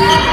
Yeah.